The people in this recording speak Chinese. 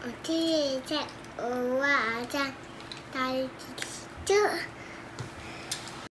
我弟在我外在打游就